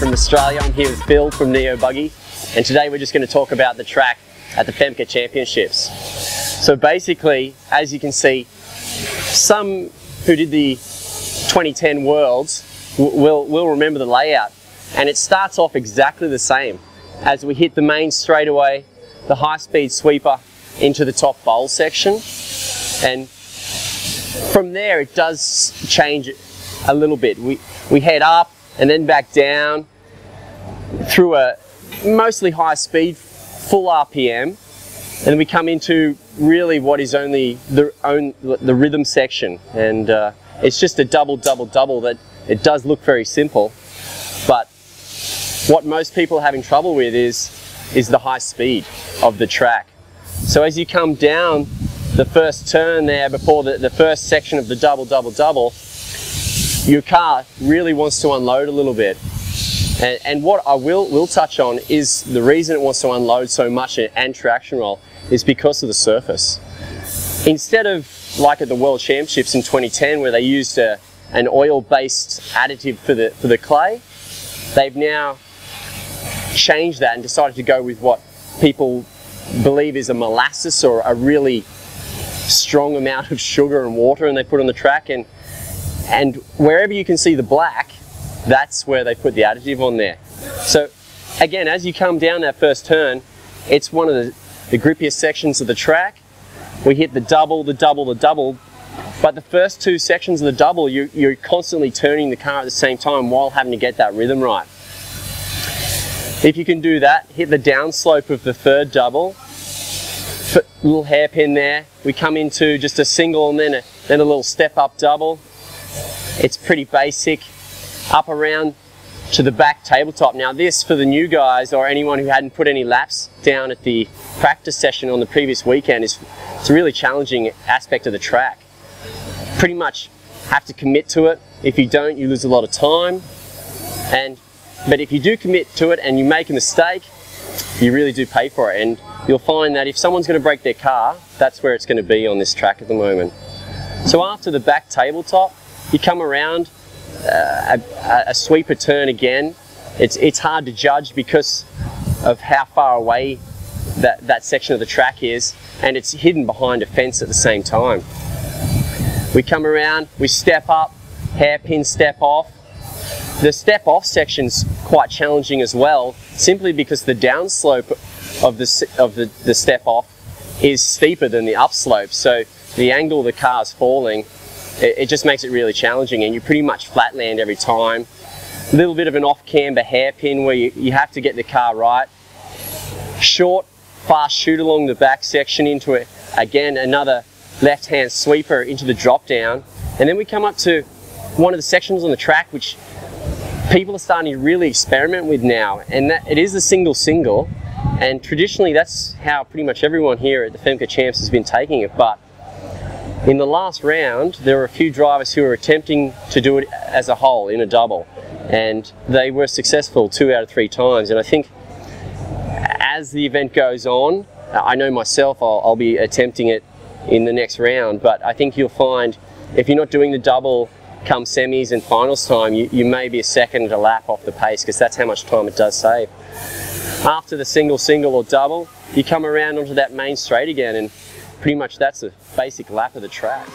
from Australia. I'm here with Phil from Neo Buggy, and today we're just going to talk about the track at the FEMCA Championships. So basically, as you can see, some who did the 2010 Worlds will, will remember the layout, and it starts off exactly the same as we hit the main straightaway, the high-speed sweeper into the top bowl section, and from there it does change a little bit. We, we head up and then back down through a mostly high speed, full RPM, and we come into really what is only the, own, the rhythm section. And uh, it's just a double, double, double that it does look very simple. But what most people are having trouble with is, is the high speed of the track. So as you come down the first turn there before the, the first section of the double, double, double, your car really wants to unload a little bit. And, and, what I will, will touch on is the reason it wants to unload so much and traction roll is because of the surface. Instead of like at the World Championships in 2010 where they used a, an oil-based additive for the, for the clay, they've now changed that and decided to go with what people believe is a molasses or a really strong amount of sugar and water and they put on the track and and wherever you can see the black, that's where they put the additive on there. So again, as you come down that first turn, it's one of the, the grippiest sections of the track. We hit the double, the double, the double, but the first two sections of the double, you, you're constantly turning the car at the same time while having to get that rhythm right. If you can do that, hit the downslope of the third double, little hairpin there. We come into just a single and then a, then a little step up double. It's pretty basic. Up around to the back tabletop. Now this for the new guys or anyone who hadn't put any laps down at the practice session on the previous weekend is it's a really challenging aspect of the track. Pretty much have to commit to it. If you don't, you lose a lot of time. And but if you do commit to it and you make a mistake, you really do pay for it. And you'll find that if someone's going to break their car, that's where it's going to be on this track at the moment. So after the back tabletop, you come around, uh, a, a, sweeper turn again. It's, it's hard to judge because of how far away that, that section of the track is and it's hidden behind a fence at the same time. We come around, we step up, hairpin step off. The step off section's quite challenging as well, simply because the downslope of the, of the, the step off is steeper than the upslope. So the angle the car's falling it, it just makes it really challenging and you pretty much flat land every time. A little bit of an off camber hairpin where you, you have to get the car right. Short, fast shoot along the back section into it. Again, another left hand sweeper into the drop down. And then we come up to one of the sections on the track which people are starting to really experiment with now. And that, it is the single single. And traditionally that's how pretty much everyone here at the FEMCA Champs has been taking it. But in the last round, there were a few drivers who were attempting to do it as a whole in a double, and they were successful two out of three times. And I think as the event goes on, I know myself I'll, I'll be attempting it in the next round, but I think you'll find if you're not doing the double come semis and finals time, you, you may be a second a lap off the pace because that's how much time it does save. After the single, single or double, you come around onto that main straight again and pretty much that's a basic lap of the track.